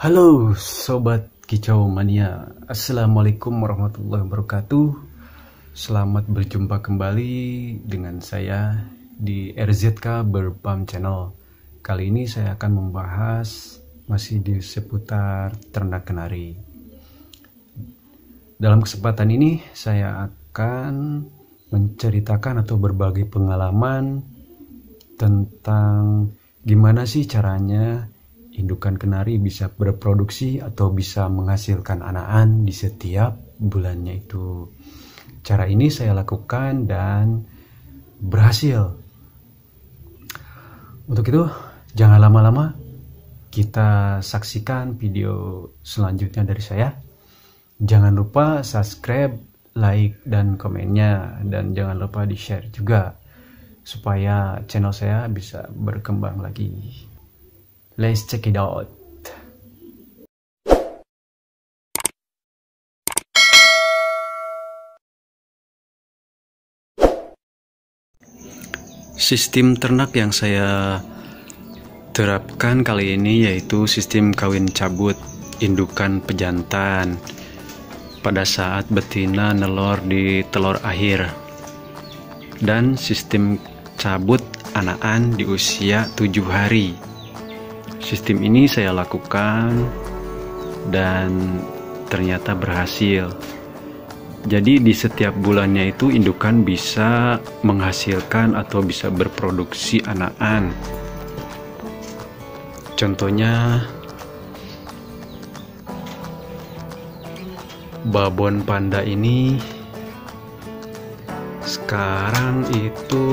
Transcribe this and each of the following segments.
Halo Sobat Kicau Mania. Assalamualaikum warahmatullahi wabarakatuh. Selamat berjumpa kembali dengan saya di RZK Berpam Channel. Kali ini saya akan membahas masih di seputar ternak kenari. Dalam kesempatan ini saya akan menceritakan atau berbagi pengalaman tentang gimana sih caranya indukan kenari bisa berproduksi atau bisa menghasilkan anakan di setiap bulannya itu. Cara ini saya lakukan dan berhasil. Untuk itu, jangan lama-lama. Kita saksikan video selanjutnya dari saya. Jangan lupa subscribe, like, dan komennya. Dan jangan lupa di-share juga. Supaya channel saya bisa berkembang lagi. Let's check it out. Sistem ternak yang saya terapkan kali ini yaitu sistem kawin cabut indukan pejantan pada saat betina nelor di telur akhir dan sistem cabut anakan di usia tujuh hari Sistem ini saya lakukan dan ternyata berhasil. Jadi di setiap bulannya itu indukan bisa menghasilkan atau bisa berproduksi anakan. Contohnya babon panda ini sekarang itu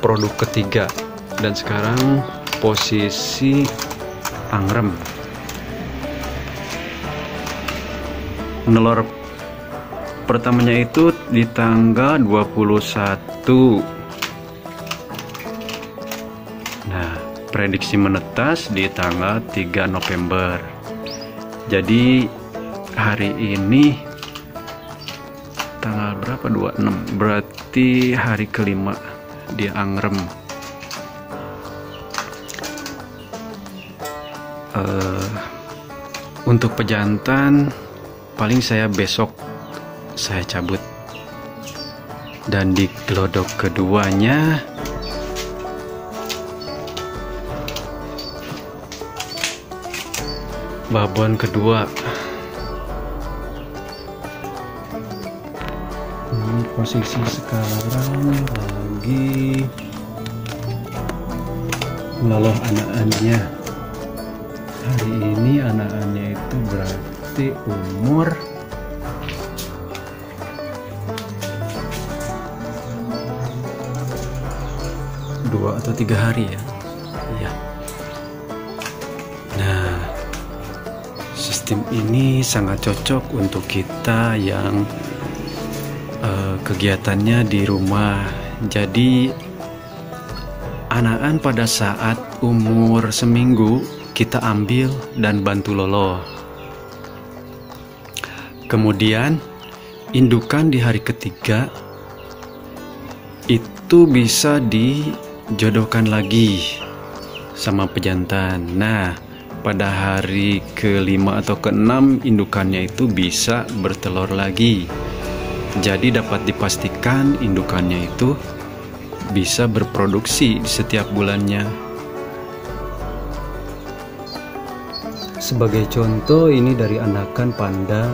produk ketiga dan sekarang posisi angrem nelor pertamanya itu di tanggal 21 nah prediksi menetas di tanggal 3 November. Jadi hari ini tanggal berapa? 26 berarti hari kelima di Angrem uh, untuk pejantan paling saya besok saya cabut. Dan di gelodok keduanya babon kedua. Ini posisi sekarang lagi menoloh anak-anaknya hari ini anak-anaknya itu berarti umur dua atau tiga hari ya? Iya. Nah sistem ini sangat cocok untuk kita yang uh, kegiatannya di rumah. Jadi anakan pada saat umur seminggu kita ambil dan bantu lolo. Kemudian indukan di hari ketiga itu bisa dijodohkan lagi sama pejantan. Nah, pada hari kelima atau keenam indukannya itu bisa bertelur lagi. Jadi dapat dipastikan indukannya itu bisa berproduksi setiap bulannya. Sebagai contoh ini dari anakan panda.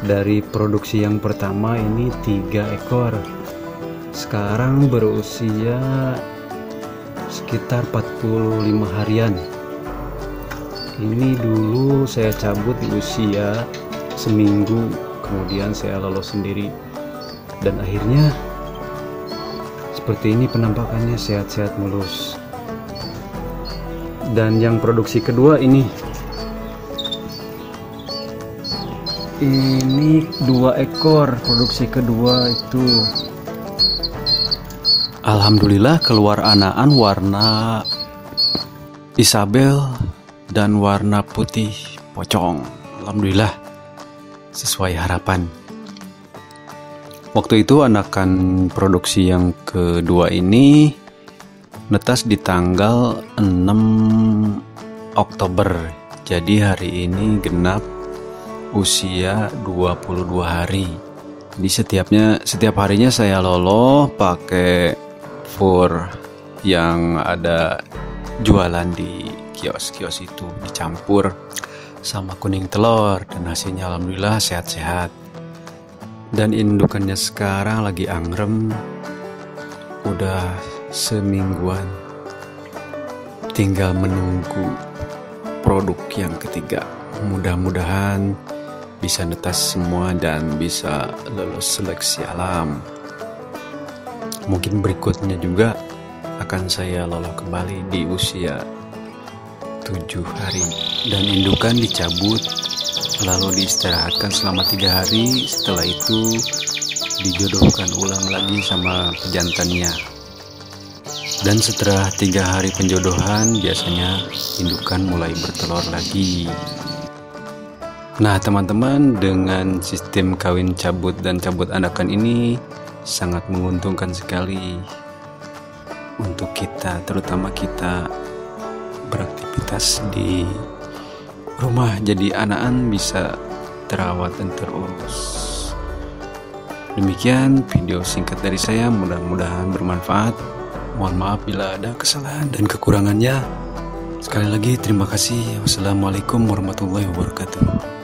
Dari produksi yang pertama ini tiga ekor. Sekarang berusia sekitar 45 harian. Ini dulu saya cabut di usia seminggu kemudian saya lolos sendiri. Dan akhirnya seperti ini penampakannya sehat-sehat mulus. Dan yang produksi kedua ini ini dua ekor produksi kedua itu. Alhamdulillah keluar anakan warna Isabel dan warna putih pocong. Alhamdulillah sesuai harapan. Waktu itu anakan produksi yang kedua ini netas di tanggal 6 Oktober. Jadi hari ini genap usia 22 hari. Di setiapnya setiap harinya saya lolo pakai fur yang ada jualan di kios-kios itu dicampur sama kuning telur dan hasilnya alhamdulillah sehat-sehat. Dan indukannya sekarang lagi angrem udah semingguan. Tinggal menunggu produk yang ketiga. Mudah-mudahan bisa netas semua dan bisa lolos seleksi alam. Mungkin berikutnya juga akan saya lolos kembali di usia tujuh hari. Dan indukan dicabut lalu diistirahatkan selama tiga hari. Setelah itu dijodohkan ulang lagi sama pejantannya. Dan setelah tiga hari penjodohan biasanya indukan mulai bertelur lagi nah teman-teman dengan sistem kawin cabut dan cabut anakan ini sangat menguntungkan sekali untuk kita terutama kita beraktivitas di rumah. Jadi anakan bisa terawat dan terurus. Demikian video singkat dari saya. Mudah-mudahan bermanfaat. Mohon maaf bila ada kesalahan dan kekurangannya. Sekali lagi terima kasih. Wassalamualaikum warahmatullahi wabarakatuh